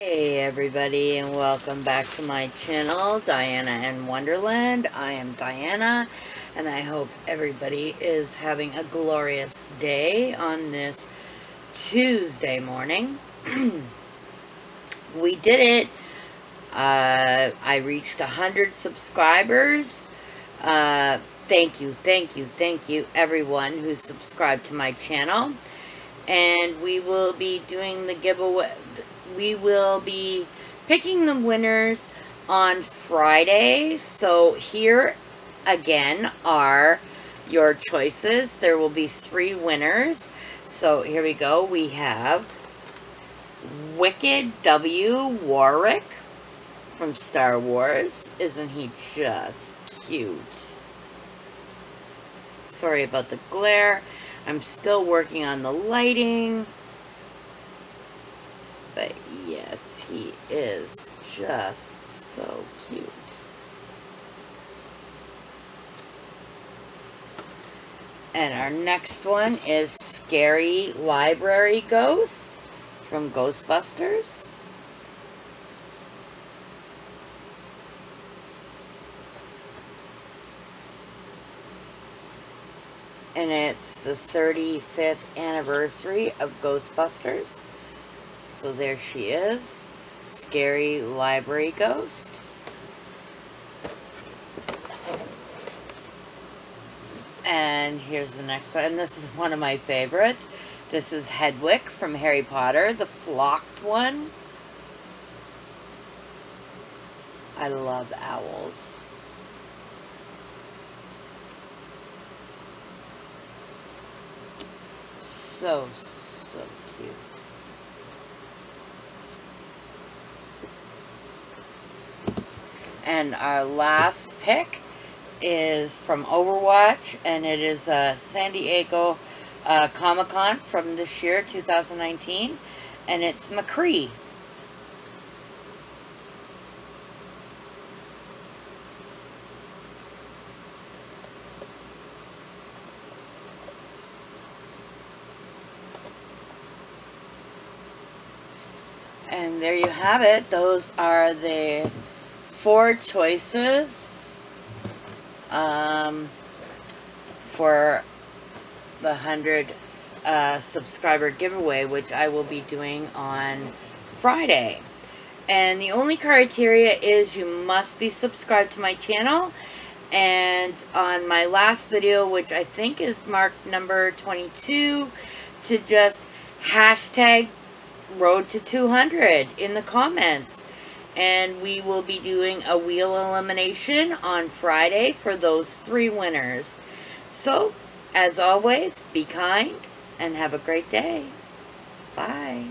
Hey everybody and welcome back to my channel Dianna in Wonderland. I am Dianna and I hope everybody is having a glorious day on this Tuesday morning. we did it. Uh, I reached 100 subscribers. Uh, thank you, thank you, thank you everyone who subscribed to my channel. And we will be doing the giveaway we will be picking the winners on Friday. So here again are your choices. There will be three winners. So here we go. We have Wicket W. Warrick from Star Wars. Isn't he just cute? Sorry about the glare. I'm still working on the lighting. But yes, he is just so cute. And our next one is Scary Library Ghost from Ghostbusters. And it's the 35th anniversary of Ghostbusters. So there she is. Scary Library Ghost. And here's the next one. And this is one of my favorites. This is Hedwig from Harry Potter, the flocked one. I love owls. So, so cute. And our last pick is from Overwatch, and it is a San Diego uh, Comic-Con from this year, 2019, and it's McCree. And there you have it. Those are the four choices um, for the 100 uh, subscriber giveaway, which I will be doing on Friday. And the only criteria is you must be subscribed to my channel. And on my last video, which I think is marked number 22, to just hashtag road to 200 in the comments and we will be doing a wheel elimination on Friday for those three winners. So, as always, be kind and have a great day. Bye.